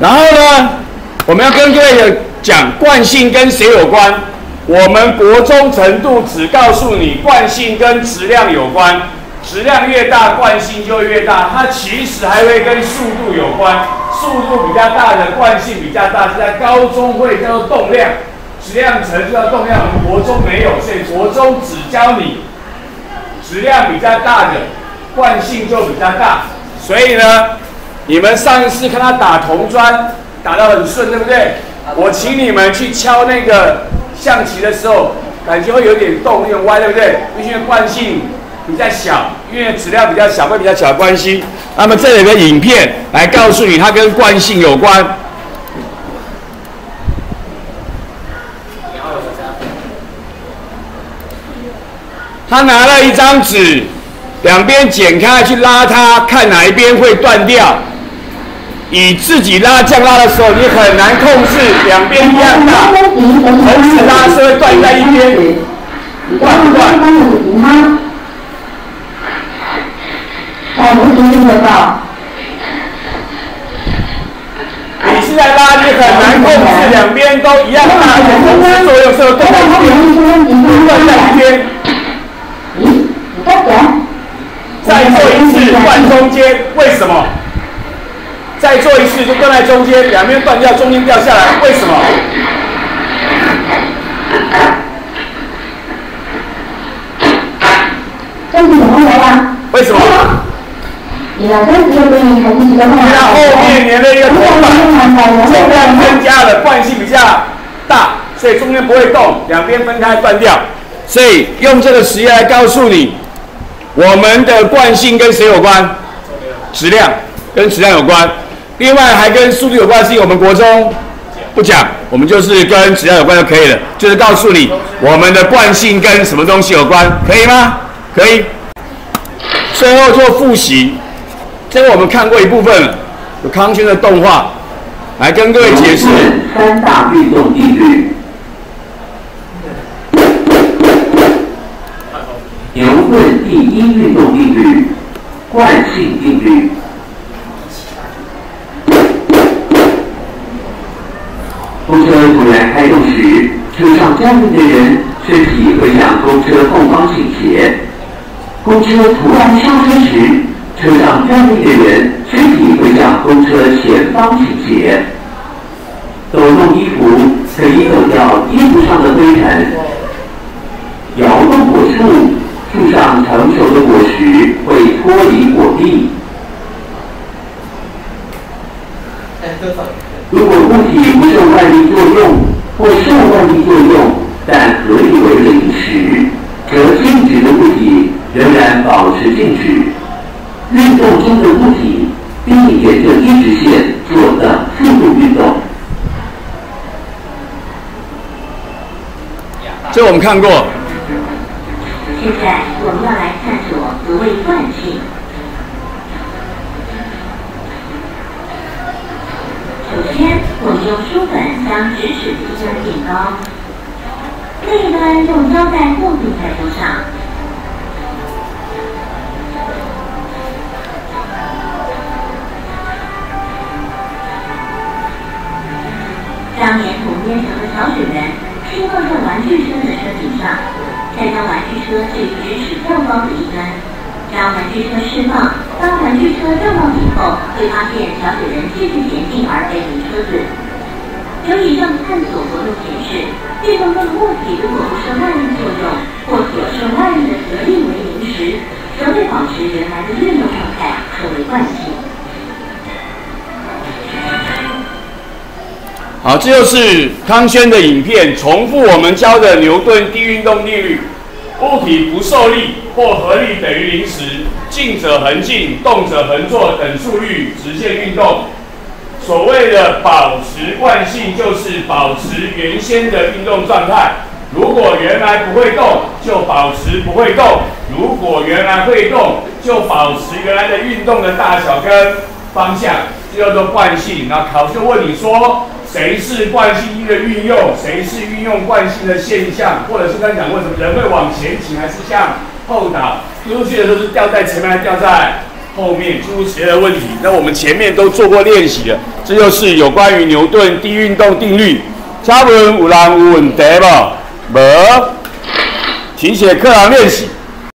然后呢，我们要跟各位讲惯性跟谁有关？我们国中程度只告诉你惯性跟质量有关，质量越大，惯性就越大。它其实还会跟速度有关，速度比较大的惯性比较大，是在高中会叫做动量，质量乘叫动量。我们国中没有，所以国中只教你质量比较大的惯性就比较大。所以呢，你们上一次看他打铜砖，打得很顺，对不对？我请你们去敲那个象棋的时候，感觉会有点动，有点歪，对不对？因为惯性比较小，因为质量比较小，会比较小的关系。那么这里的影片来告诉你，它跟惯性有关。他拿了一张纸，两边剪开去拉它，看哪一边会断掉。以自己拉降拉的时候，你很难控制两边一样大，同时拉是会断在一边，断不断？你现在拉，你很难控制两边都一样大，同时作用是会断在一边，断在一边。再做一次断中间，为什么？再做一次就断在中间，两边断掉，中间掉下来，为什么？这是怎么来的？为什么？你老三只有给你重新的话，它后面连了一个铜板，重量增加了，惯性比较大，所以中间不会动，两边分开断掉。所以用这个实验来告诉你，我们的惯性跟谁有关？质量跟质量有关。另外还跟速度有关，系我们国中不讲，我们就是跟质量有关就可以了，就是告诉你我们的惯性跟什么东西有关，可以吗？可以。最后做复习，这个我们看过一部分了，有康轩的动画，来跟各位解释三大运动定律。牛顿第一运动定律，惯性定律。公车突然开动时，车上站立的人身体会向公车后方倾斜；公车突然刹车时，车上站立的人身体会向公车前方倾斜。抖动衣服可以抖掉衣服上的灰尘，摇动果树，树上成熟的果实会脱离果蒂。如果物体不受外力作用，或受外力作用，但合力为零时，则静止的物体仍然保持静止。运动中的物体并沿着一直线做的速度运动。这我们看过。现在我们要来探索何谓惯性。首先，我们用书本将直尺一端垫高，另一端用胶带固定在桌上。将粘土捏成的小雪人拼放在玩具车的车顶上，再将玩具车置于直尺较高的一端，将玩具车释放。当玩具车掉到底后，会发现小雪人继续前进而背离车子。由以上探索活动显示，运动中的物体如果不受外力作用，或所受外力的合力为零时，则会保持原来的运动状态，称为惯性。好，这就是康轩的影片，重复我们教的牛顿第一运动定律：物体不受力或合力等于零时，静者恒静，动者恒坐，等速率直线运动。所谓的保持惯性，就是保持原先的运动状态。如果原来不会动，就保持不会动；如果原来会动，就保持原来的运动的大小跟方向，这叫做惯性。那考试问你说，谁是惯性一的运用？谁是运用惯性的现象？或者是刚讲过什么人会往前倾还是向后倒？丢出去的时候是掉在前面，还是掉在后面诸如此类的问题。那我们前面都做过练习了，这就是有关于牛顿第一运动定律。加文有人有问题不？无，请写课堂练习。